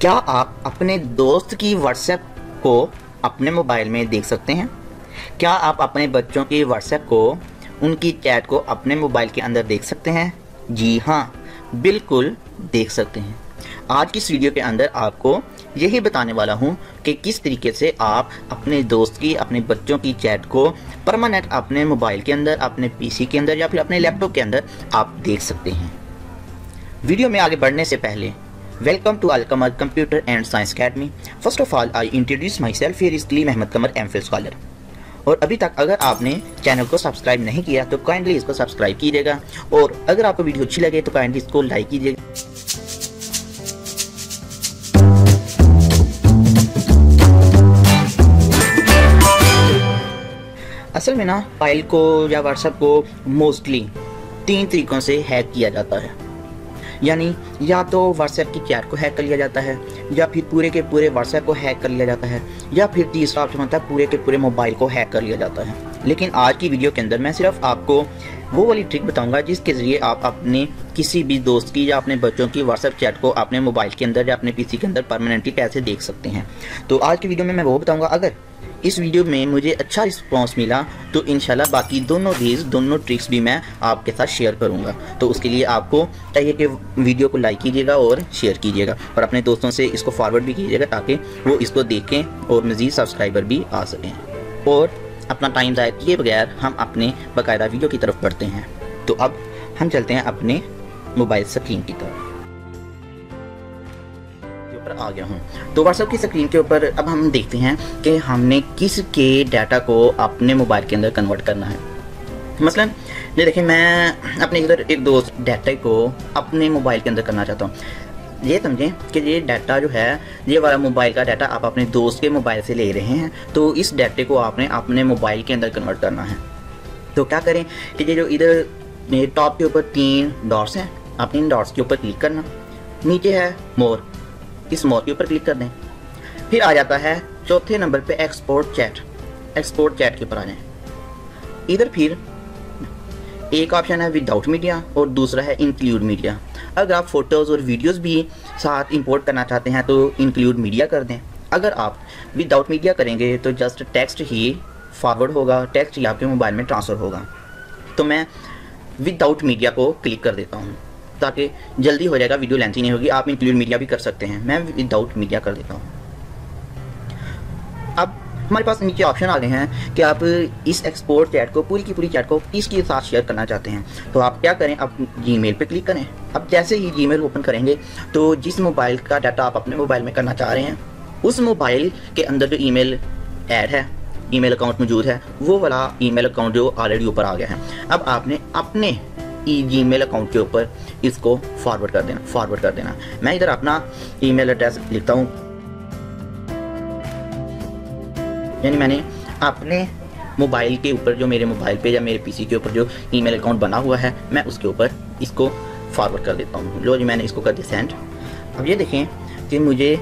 क्या आप अपने दोस्त की व्हाट्सएप को अपने मोबाइल में देख सकते हैं? क्या आप अपने बच्चों की व्हाट्सएप को उनकी चैट को अपने मोबाइल के अंदर देख सकते हैं? जी हाँ बिल्कुल देख सकते हैं। आज की इस वीडियो के अंदर आपको यही बताने वाला हूँ कि किस तरीके से आप अपने दोस्त की, अपने बच्चों की चैट को परमानेंट अपने मोबाइल के अंदर, अपने पीसी के अंदर या फिर अपने लैपटॉप के अंदर आप देख सकते हैं। वीडियो में आगे बढ़ने से पहले welcome to Al Qamar Computer and Science Academy first of all I introduce my self is Kaleem Ahmad Qamar M Phil scholar और अभी तक अगर आपने चैनल को सब्सक्राइब नहीं किया तो काइंडली इसको सब्सक्राइब कीजिएगा। और अगर आपको वीडियो अच्छी लगे तो काइंडली इसको लाइक कीजिएगा। असल में ना फ़ाइल को या व्हाट्सएप को मोस्टली तीन तरीकों से हैक किया जाता है। यानी या तो व्हाट्सएप की चैट को हैक कर लिया जाता है, या फिर पूरे के पूरे व्हाट्सएप को हैक कर लिया जाता है, या फिर तीसरा ऑप्शन होता है पूरे के पूरे मोबाइल को हैक कर लिया जाता है। लेकिन आज की वीडियो के अंदर मैं सिर्फ़ आपको वो वाली ट्रिक बताऊँगा जिसके ज़रिए आप अपने किसी भी दोस्त की या अपने बच्चों की व्हाट्सएप चैट को अपने मोबाइल के अंदर या अपने पीसी के अंदर परमानेंटली कैसे देख सकते हैं। तो आज की वीडियो में मैं वो बताऊँगा, अगर इस वीडियो में मुझे अच्छा रिस्पॉन्स मिला तो इनशाला बाकी दोनों डीज दोनों ट्रिक्स भी मैं आपके साथ शेयर करूँगा। तो उसके लिए आपको चाहिए कि वीडियो को लाइक कीजिएगा और शेयर कीजिएगा और अपने दोस्तों से इसको फॉरवर्ड भी कीजिएगा ताकि वो इसको देखें और मज़ीद सब्सक्राइबर भी आ सकें। और अपना टाइम ज़ाय किए बगैर हम अपने बाकायदा वीडियो की तरफ़ बढ़ते हैं। तो अब हम चलते हैं अपने मोबाइल स्क्रीन की तरफ़। ऊपर आ गया हूँ। तो व्हाट्सएप की स्क्रीन के ऊपर अब हम देखते हैं कि हमने किस के डाटा को अपने मोबाइल के अंदर कन्वर्ट करना है। मसलन ये देखिए, मैं अपने इधर एक दोस्त डाटा को अपने मोबाइल के अंदर करना चाहता हूँ। ये समझें कि ये डाटा जो है, ये वाला मोबाइल का डाटा आप अपने दोस्त के मोबाइल से ले रहे हैं तो इस डाटे को आपने अपने मोबाइल के अंदर कन्वर्ट करना है। तो क्या करें कि ये जो इधर टॉप के ऊपर तीन डॉट्स हैं, आपने इन डॉट्स के ऊपर क्लिक करना। नीचे है मोर इस मोर के ऊपर क्लिक कर दें। फिर आ जाता है चौथे नंबर पे एक्सपोर्ट चैट एक्सपोर्ट चैट के ऊपर आ जाए। इधर फिर एक ऑप्शन है विदाउट मीडिया और दूसरा है इंक्लूड मीडिया अगर आप फ़ोटोज़ और वीडियोस भी साथ इंपोर्ट करना चाहते हैं तो इंक्लूड मीडिया कर दें। अगर आप विदाउट मीडिया करेंगे तो जस्ट टेक्स्ट ही फॉरवर्ड होगा टेक्स्ट ही आपके मोबाइल में ट्रांसफ़र होगा। तो मैं विदाउट मीडिया को क्लिक कर देता हूँ, ताकि जल्दी हो जाएगा वीडियो लेंथी नहीं होगी, आप इंक्लूड मीडिया भी कर सकते हैं। मैं विदाउट मीडिया कर देता हूँ। हमारे पास नीचे ऑप्शन आ गए हैं कि आप इस एक्सपोर्ट चैट को, पूरी की पूरी चैट को किसके साथ शेयर करना चाहते हैं। तो आप क्या करें? आप जी पे क्लिक करें। अब जैसे ही जी मेल ओपन करेंगे तो जिस मोबाइल का डाटा आप अपने मोबाइल में करना चाह रहे हैं, उस मोबाइल के अंदर जो ईमेल ऐड है ईमेल अकाउंट मौजूद है, वो वाला ईमेल अकाउंट जो ऑलरेडी ऊपर आ गया है। अब आपने अपने ई जी मेल अकाउंट के ऊपर इसको फॉरवर्ड कर देना फॉरवर्ड कर देना। मैं इधर अपना ईमेल एड्रेस लिखता हूँ। यानी मैंने अपने मोबाइल के ऊपर जो मेरे मोबाइल पे या मेरे पीसी के ऊपर जो ईमेल अकाउंट बना हुआ है, मैं उसके ऊपर इसको फॉरवर्ड कर देता हूँ। लो जी, मैंने इसको कर दिया सेंड अब ये देखें कि मुझे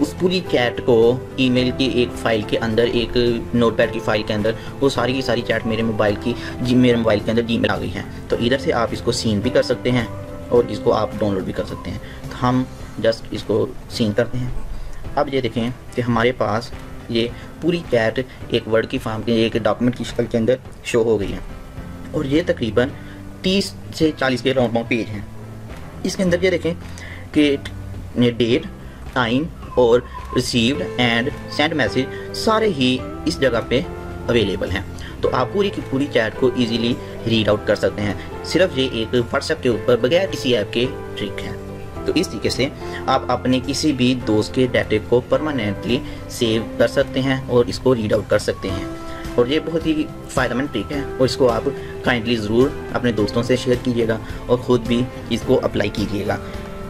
उस पूरी चैट को ईमेल की एक फ़ाइल के अंदर, एक नोटपैड की फ़ाइल के अंदर, वो सारी की सारी चैट मेरे मोबाइल की, जी, मेरे मोबाइल के अंदर जी आ गई है। तो इधर से आप इसको सीन भी कर सकते हैं और इसको आप डाउनलोड भी कर सकते हैं। तो हम जस्ट इसको सीन करते हैं। अब ये देखें कि हमारे पास ये पूरी चैट एक वर्ड की फार्म के, एक डॉक्यूमेंट की शक्ल के अंदर शो हो गई है। और ये तकरीबन 30 से 40 के राउंड पेज हैं। इसके अंदर ये देखें कि डेट टाइम और रिसीव्ड एंड सेंड मैसेज सारे ही इस जगह पे अवेलेबल हैं। तो आप पूरी की पूरी चैट को इजीली रीड आउट कर सकते हैं। सिर्फ़ ये एक व्हाट्सएप के ऊपर बगैर किसी ऐप के ट्रिक है। तो इस तरीके से आप अपने किसी भी दोस्त के डाटे को परमानेंटली सेव कर सकते हैं और इसको रीड आउट कर सकते हैं। और ये बहुत ही फ़ायदेमंद ट्रिक है और इसको आप काइंडली ज़रूर अपने दोस्तों से शेयर कीजिएगा और ख़ुद भी इसको अप्लाई कीजिएगा।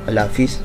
अल्लाह हाफिज़।